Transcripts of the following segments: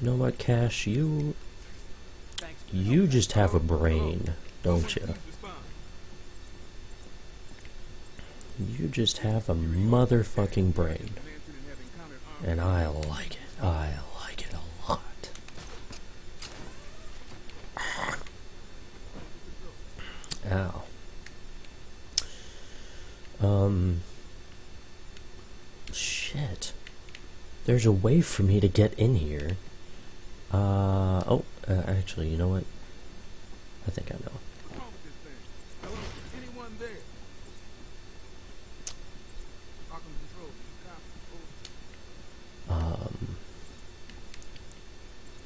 Know what, Cash? You you just have a brain, don't you? You just have a motherfucking brain. And I like it. I like it a lot. Ow. Um. Shit. There's a way for me to get in here. Uh, oh, uh, actually, you know what? I think I know. Um,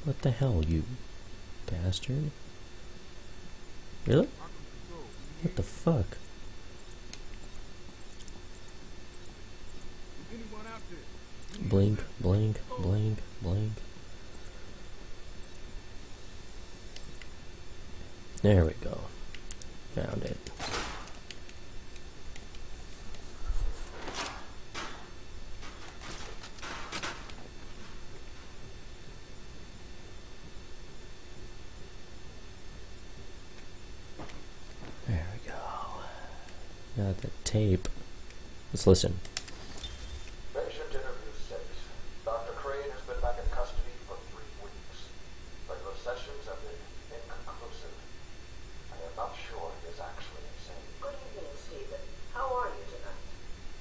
what the hell, you bastard? Really? What the fuck? Blink, blink, blink, blink. There we go. Found it. There we go. Got the tape. Let's listen. Patient interview six. Dr. Crane has been back in custody for three weeks. Regular sessions have been inconclusive. I am not sure he is actually insane. Good evening, Stephen. How are you tonight?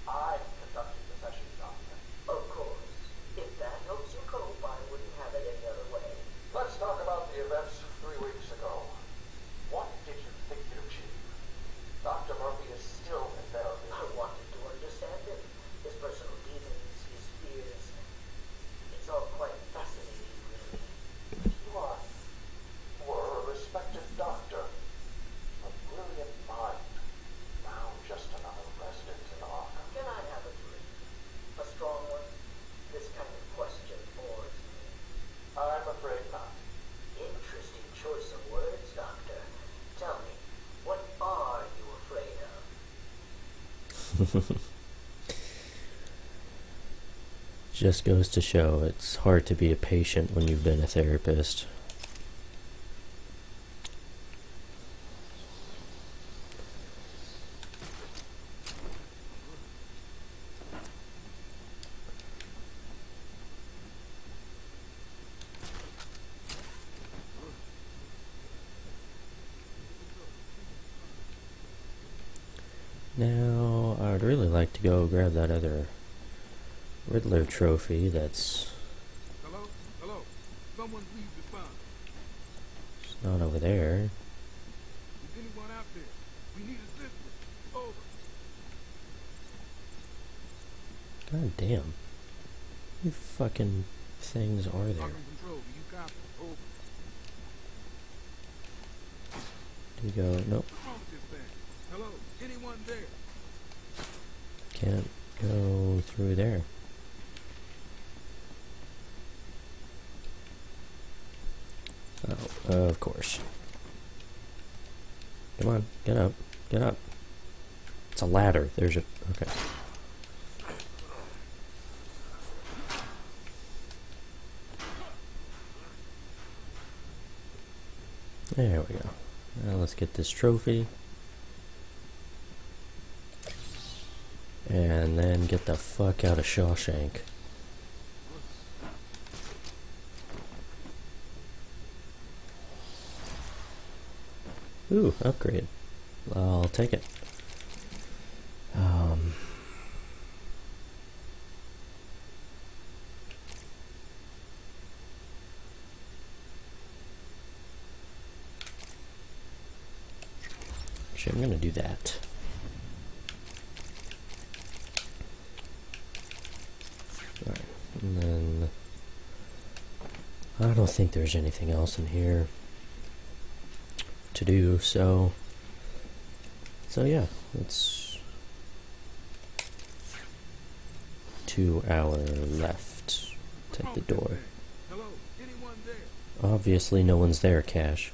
I conducted the session, Doctor. Of course. If that helps you cope, I wouldn't have it any other way. Let's talk about the events three weeks ago. What did you think you achieved? Dr. Murphy is still in therapy. I wanted to understand him, his personal demons, his fears. It's all quite fascinating, really. You are, were a respected doctor. A brilliant mind. Now just another resident in Arkham. Can I have a drink? A strong one? This kind of question bores me. I'm afraid not. Interesting choice of words, Doctor. Tell me, what are you afraid of? Just goes to show it's hard to be a patient when you've been a therapist. Now, I would really like to go grab that other Riddler trophy that's Hello? Hello? Someone please respond. it's not over there. Is anyone out there? We need assistance. Over. God damn. How many fucking things are there? Arkham Control, do you? Over. Do you go? Nope. What's wrong with this thing? Hello? Anyone there? Can't go through there. Oh, of course. Come on, get up, get up. It's a ladder. There's a. Okay. There we go. Now let's get this trophy. And then get the fuck out of Shawshank. Ooh, upgrade. I'll take it. Um, actually, I'm gonna do that. Alright, and then I don't think there's anything else in here to do, so so yeah, it's two hour left. Take the door. Hello? Anyone there? Obviously no one's there, Cash.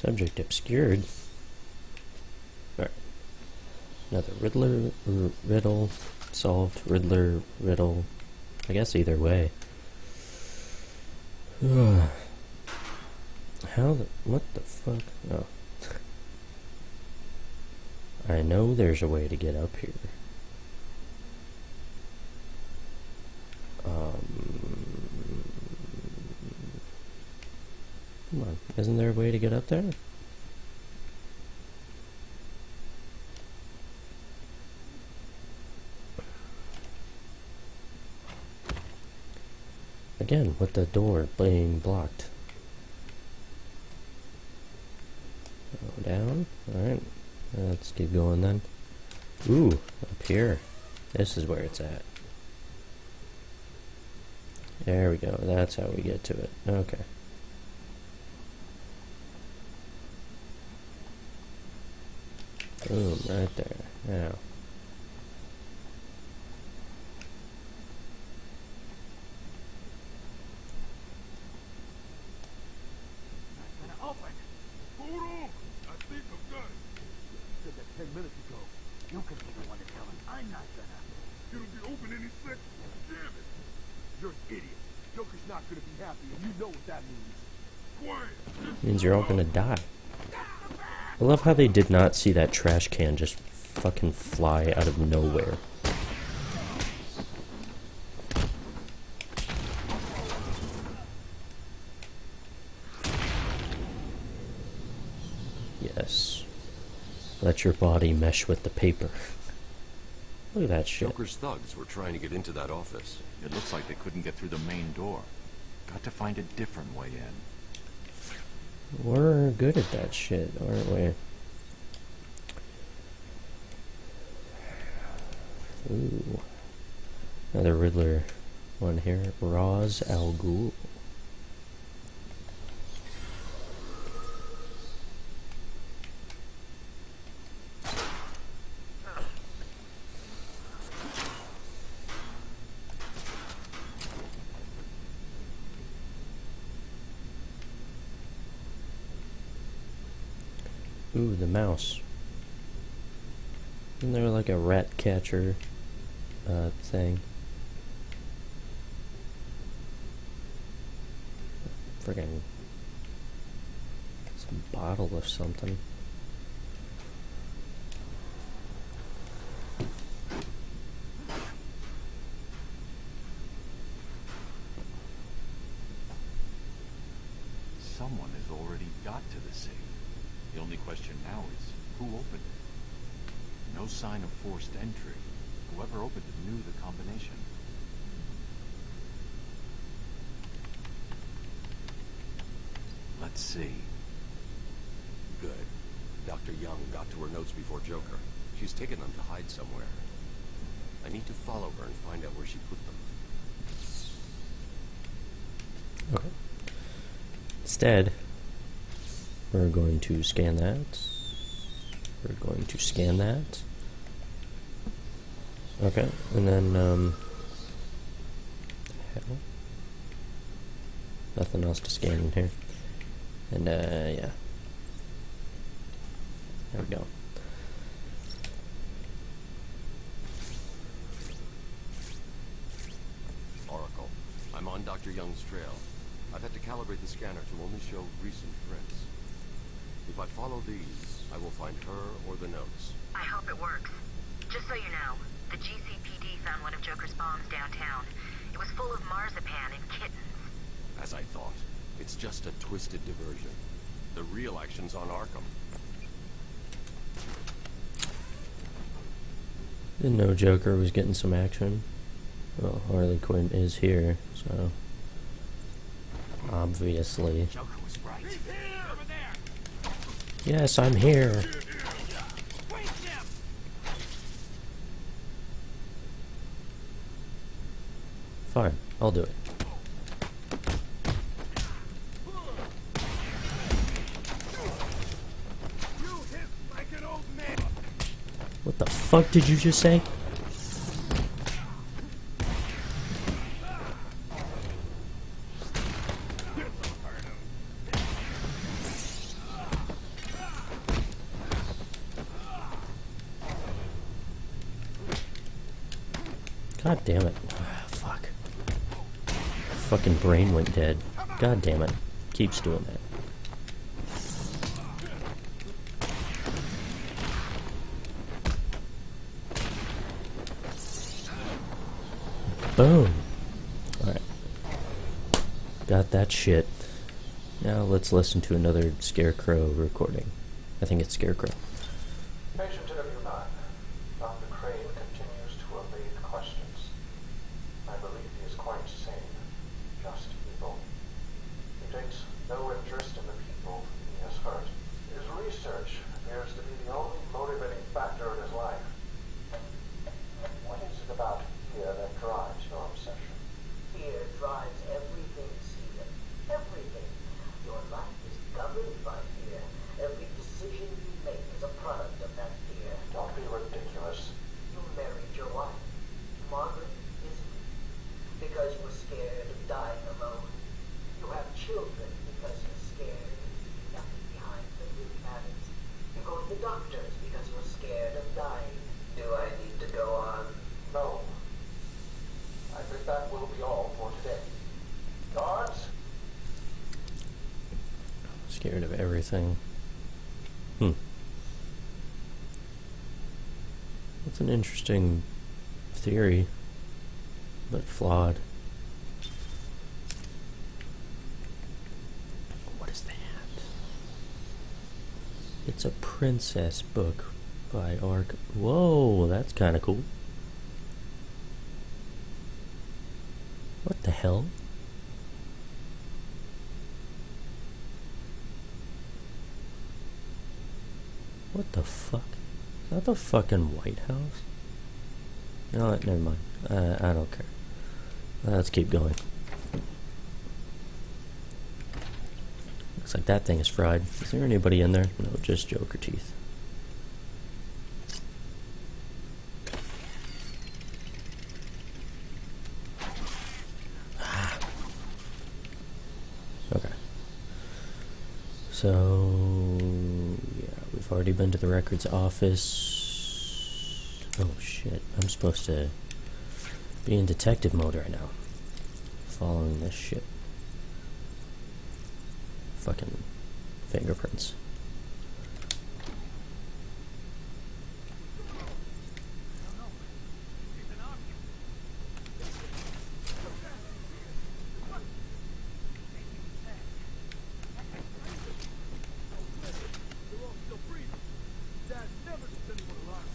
Subject obscured. Alright. Another Riddler er, riddle solved. Riddler riddle. I guess either way. How the. What the fuck? Oh. I know there's a way to get up here. Um. Come on, isn't there a way to get up there? Again, with the door being blocked. Go down. Alright. Let's keep going then. Ooh, up here. This is where it's at. There we go. That's how we get to it. Okay. Boom, right there. Now. Gonna open. Hold on. I think I'm done. said that ten minutes ago. You can be the one to tell him. I'm not gonna. It'll be open any second. Damn it. You're an idiot. Joker's not gonna be happy, and you know what that means. Quiet. means you're all gonna die. I love how they did not see that trash can just fucking fly out of nowhere. Yes. Let your body mesh with the paper. Look at that shit. Joker's thugs were trying to get into that office. It looks like they couldn't get through the main door. Got to find a different way in. We're good at that shit, aren't we? Ooh. Another Riddler one here. Ra's al Ghul. Ooh, the mouse. Isn't there like a rat catcher uh, thing? Friggin' some bottle of something. Someone has already got to the safe. The only question now is who opened it? No sign of forced entry. Whoever opened it knew the combination. Let's see. Good. Dr. Young got to her notes before Joker. She's taken them to hide somewhere. I need to follow her and find out where she put them. Okay. Instead, we're going to scan that. We're going to scan that. Okay, and then, um. Nothing else to scan in here. And, uh, yeah. There we go. Oracle, I'm on Dr. Young's trail. I've had to calibrate the scanner to only show recent prints. If I follow these, I will find her or the notes. I hope it works. Just so you know, the GCPD found one of Joker's bombs downtown. It was full of marzipan and kittens. As I thought, it's just a twisted diversion. The real action's on Arkham. Didn't know Joker was getting some action. Well, Harley Quinn is here, so. Obviously. Joker was right. He's here. Over there. Yes, I'm here. Fine, I'll do it. Fuck did you just say? God damn it. Ah, fuck. Fucking brain went dead. God damn it. Keeps doing that. That shit. Now let's listen to another Scarecrow recording. I think it's Scarecrow. Patient interview 9. Dr. Crane continues to evade questions. I believe he is quite sane, just evil. He takes no interest in the people he has hurt. His research appears to be the only motivating factor in his life. What is it about fear that drives your obsession? Fear drives everything, Stephen. Everything. Your life is governed by fear. Every decision you make is a product of that fear. Don't be ridiculous. You married your wife. Margaret isn't. Because you were scared of dying alone. You have children because you're scared of leaving nothing behind for new habits. You go to the doctors because you're scared of dying. Do I need to go on? No. I think that will be all for today. Guards, Scared of everything. Hmm. That's an interesting theory, but flawed. What is that? It's a princess book by Ark. Whoa, that's kind of cool. What the hell? The fuck? Is that the fucking White House? No, never mind. Uh, I don't care. Let's keep going. Looks like that thing is fried. Is there anybody in there? No, just Joker teeth. Ah. Okay. So, yeah, we've already been to the records office. Oh shit, I'm supposed to be in detective mode right now. Following this shit. Fucking fingerprints. They're all still breathing. Dad never gets anyone alive.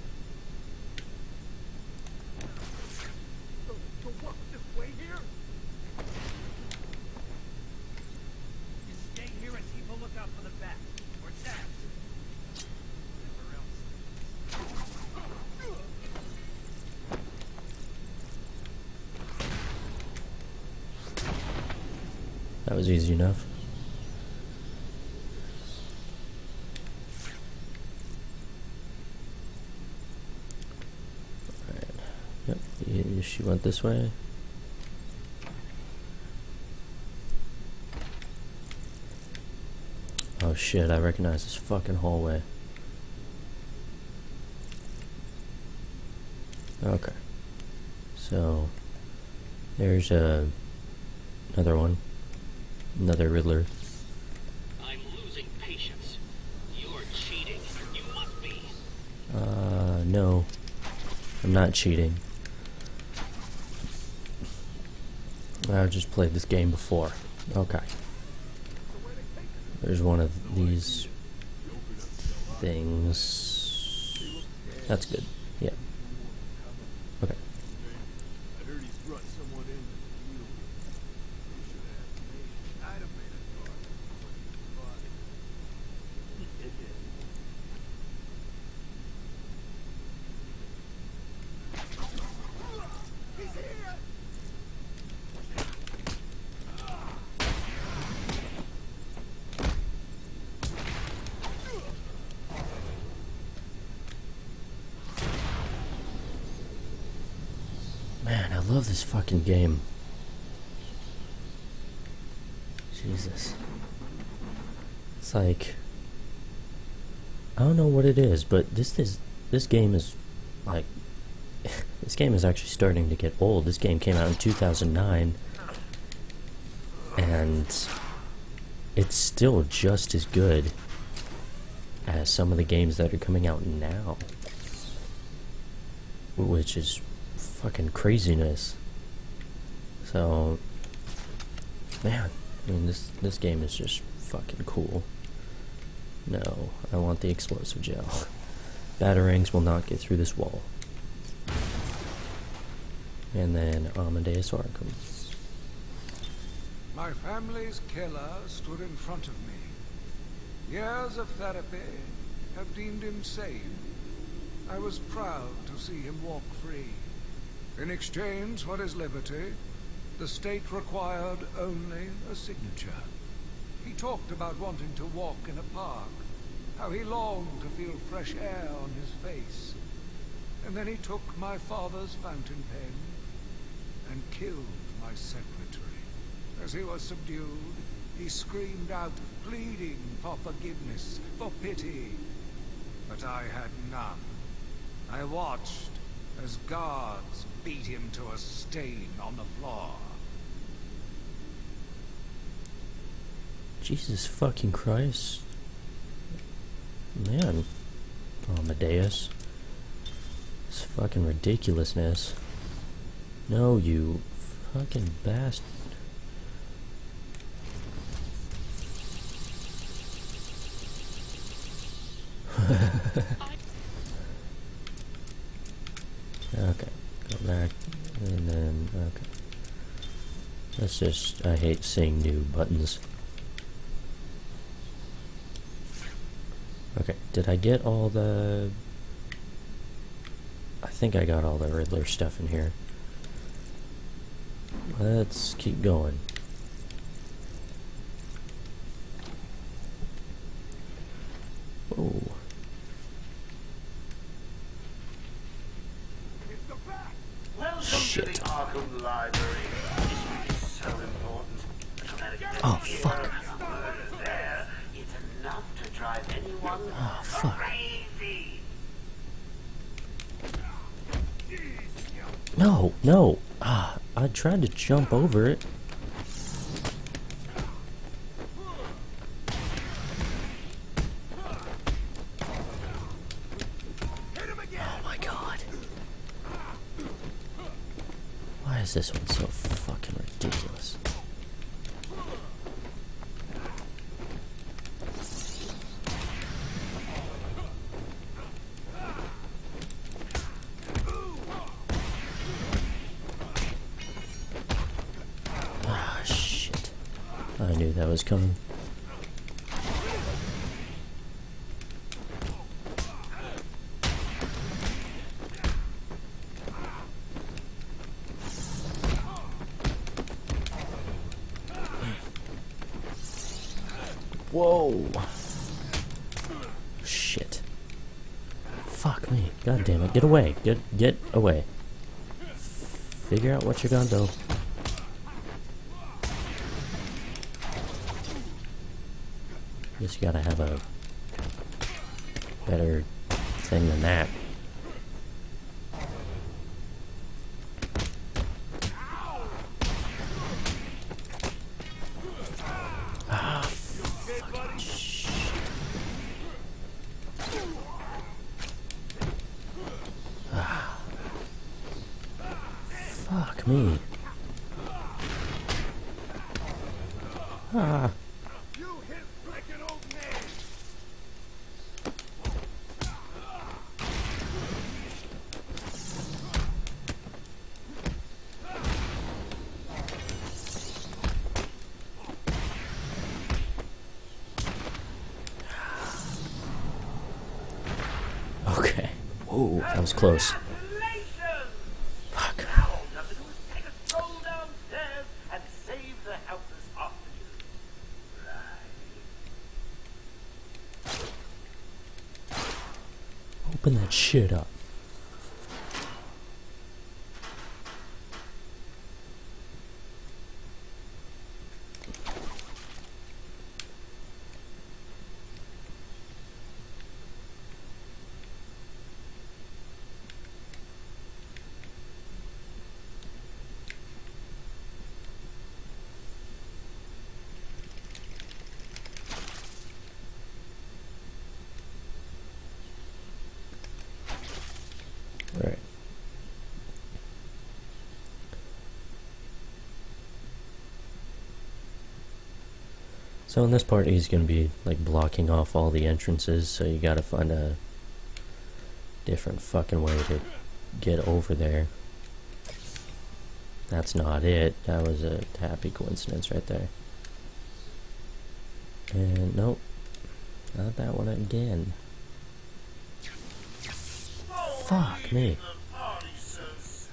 So, so what? Just wait here? You stay here and keep a lookout for the bat. Or Dad. Whatever else. That was easy enough. Yep, she went this way. Oh shit, I recognize this fucking hallway. Okay. So, there's a another one. Another Riddler. I'm losing patience. You're cheating. You must be. Uh, no. I'm not cheating. I've just played this game before. Okay. There's one of these things. That's good. Yeah. Okay. I heard he's brought someone in to deal with it. You should have asked me. I'd have made a thought. But He's here! love this fucking game. Jesus. It's like I don't know what it is, but this is this game is like this game is actually starting to get old. This game came out in 2009 and it's still just as good as some of the games that are coming out now. Which is fucking craziness. So man, I mean this this game is just fucking cool. No, I want the explosive gel. Batarangs will not get through this wall. And then Amadeus Arkham. My family's killer stood in front of me. Years of therapy have deemed him sane. I was proud to see him walk free. In exchange for his liberty, the state required only a signature. He talked about wanting to walk in a park, how he longed to feel fresh air on his face. And then he took my father's fountain pen and killed my secretary. As he was subdued, he screamed out, pleading for forgiveness, for pity. But I had none. I watched as guards beat him to a stain on the floor. Jesus fucking Christ. Man. Oh, Amadeus. This fucking ridiculousness. No, you fucking bastard. okay, go back, and then, okay. Let's just, I hate seeing new buttons. Okay, did I get all the... I think I got all the Riddler stuff in here. Let's keep going. Oh. Welcome Shit. to the Arkham Library. This is so important. Oh, fuck. Oh, fuck. No, no. Ah, I tried to jump over it. Whoa. Shit. Fuck me. God damn it. Get away. Get get away. Figure out what you're gonna do. Guess you gotta have a better thing than that. Hostages. Right. Open that shit up. So in this part, he's going to be like blocking off all the entrances, so you got to find a different fucking way to get over there. That's not it. That was a happy coincidence right there. And nope, not that one again. Fuck me. The party's so soon.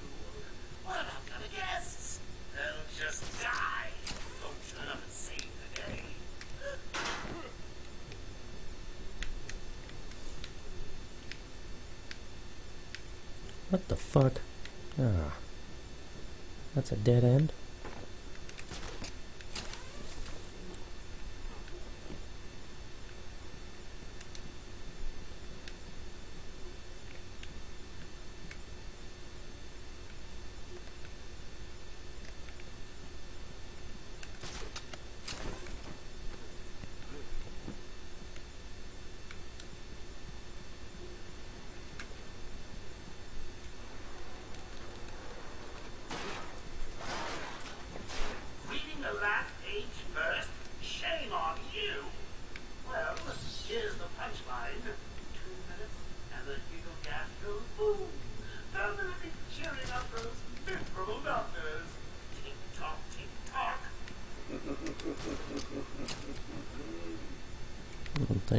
What about the other guests? They'll just die. Don't shut up and save the day. What the fuck? Ah. That's a dead end?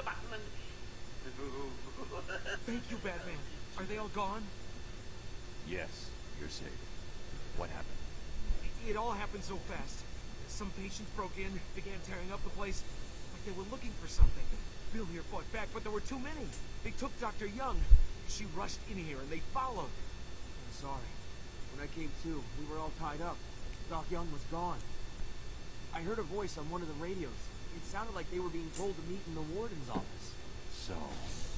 the button and. Thank you, Batman. Are they all gone? Yes, you're safe. What happened? It, it all happened so fast. Some patients broke in, began tearing up the place, like they were looking for something. Bill here fought back, but there were too many. They took Dr. Young. She rushed in here and they followed. I'm sorry. When I came to, we were all tied up. Doc Young was gone. I heard a voice on one of the radios. It sounded like they were being told to meet in the warden's office. So,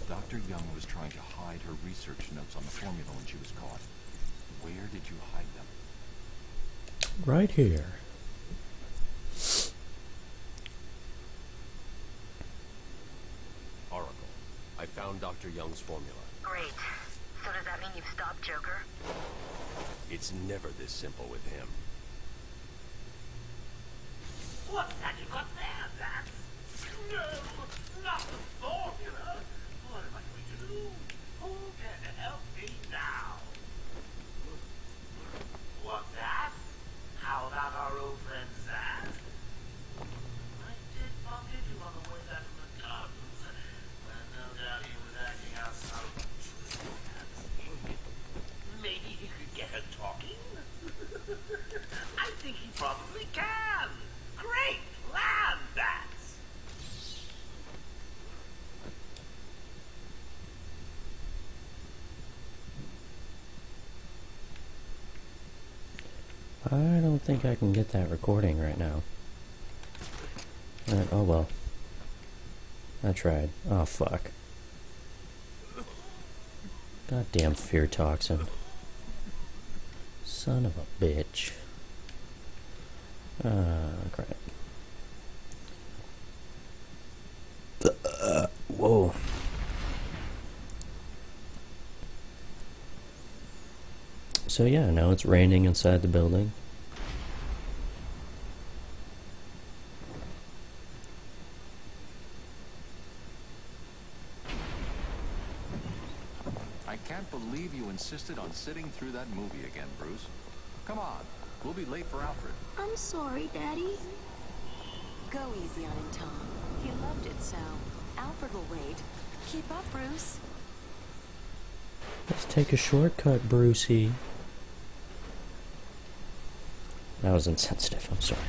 Dr. Young was trying to hide her research notes on the formula when she was caught. Where did you hide them? Right here. Oracle, I found Dr. Young's formula. Great. So does that mean you've stopped Joker? It's never this simple with him. What's that you got there, Dad? No, not the formula. What am I going to do? Who can help me now? What's that? How about our old friend Zsasz? I did bump into him on the way back from the gardens, but no doubt he was acting out some fancy. Maybe he could get her talking? I think he probably can. Great plan, Bats. I don't think I can get that recording right now. Uh, oh well. I tried. Oh fuck. Goddamn fear toxin. Son of a bitch. Ah, crap. Uh, whoa. So yeah, now it's raining inside the building. I can't believe you insisted on sitting through that movie again, Bruce. Come on, we'll be late for Alfred. I'm sorry, Daddy. Go easy on him, Tom. He loved it so. Alfred will wait. Keep up, Bruce. Let's take a shortcut, Brucey. That was insensitive, I'm sorry.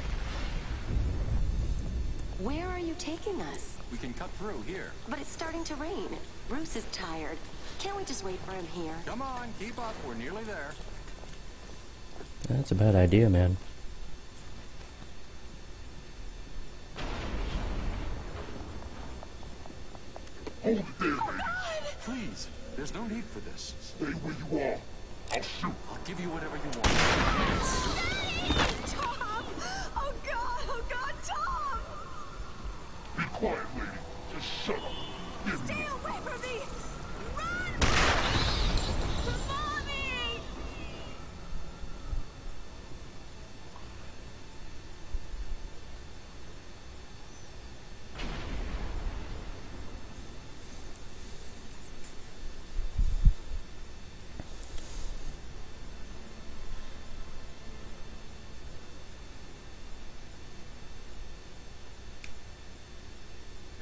Where are you taking us? We can cut through here. But it's starting to rain. Bruce is tired. Can't we just wait for him here? Come on, keep up. We're nearly there. That's a bad idea, man. Hold it there, Please, there's no need for this. Stay where you are. I'll shoot. I'll give you whatever you want. Be quiet, lady. Just shut up. Give me. Stay away from me! Run! Mommy!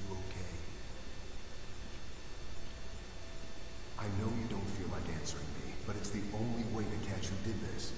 You okay? I know you don't feel like answering me, but it's the only way to catch who did this.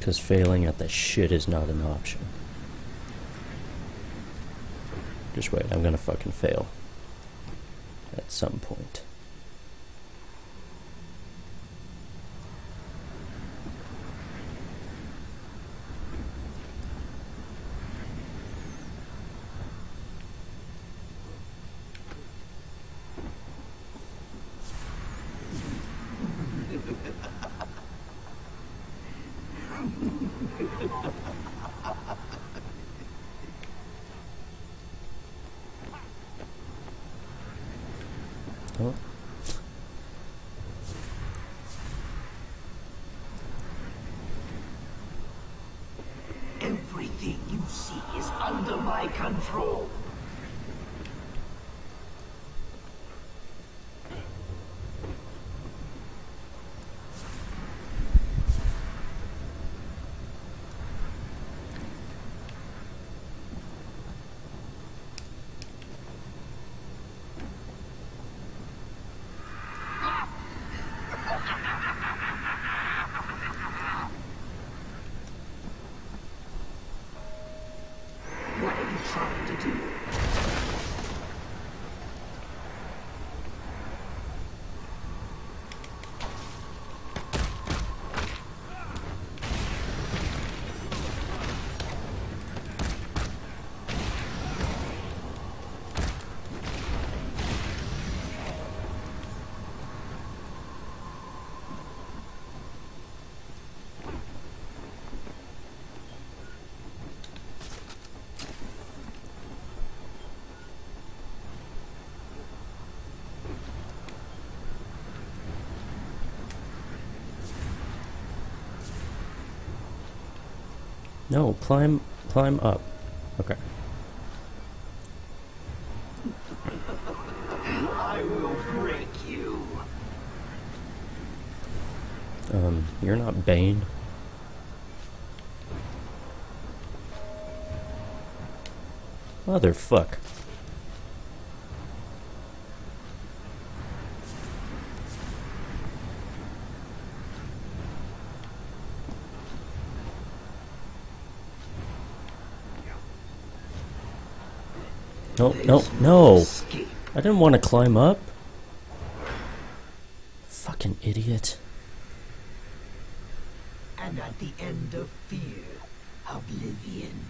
Because failing at this shit is not an option. Just wait, I'm gonna fucking fail. At some point. Oh. Everything you see is under my control. What are you trying to do? No, climb, climb up. Okay. I will break you. Um, you're not Bane. Motherfuck. No, no, no! I didn't want to climb up. Fucking idiot. And at the end of fear, oblivion.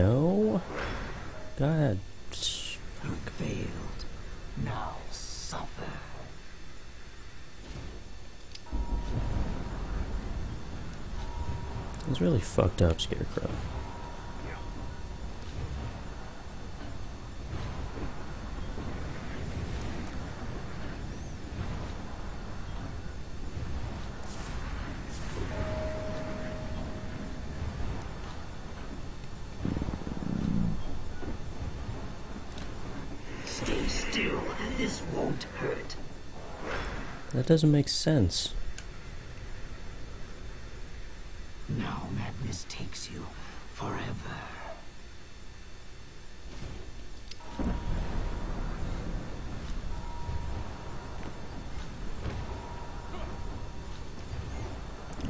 No? God. Look failed. Now suffer. It's really fucked up, Scarecrow. Stay still. This won't hurt. That doesn't make sense. Now madness takes you forever.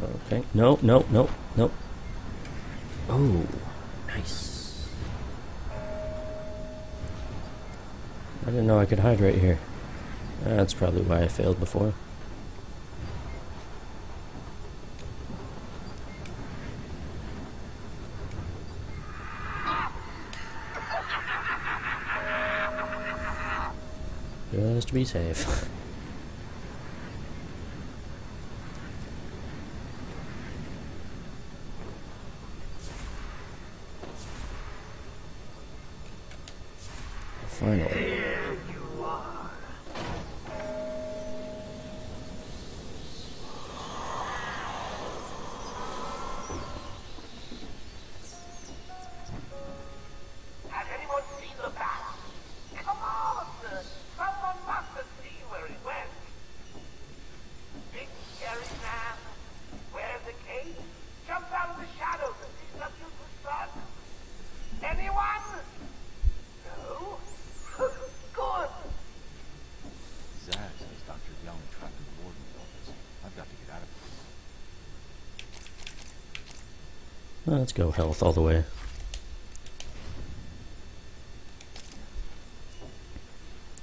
Okay. No, no, no, no. Oh, nice. I didn't know I could hide right here. That's probably why I failed before. Just to be safe. Finally. Has anyone seen the bat? Come on! Someone must have seen where it went. Big scary man wears a cape, jumps out of the shadows and sees up to the sun. Anyone? No? Good. Zsasz has Dr. Young trapped in the warden's office. I've got to get out of here. Let's go health all the way.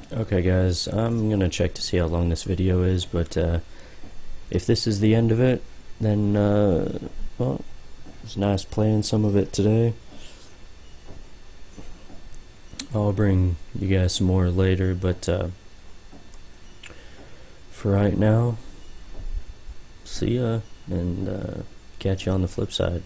Okay guys, I'm gonna check to see how long this video is, but uh, if this is the end of it, then, uh, well, it's nice playing some of it today. I'll bring you guys some more later, but uh, for right now, see ya, and uh, catch you on the flip side.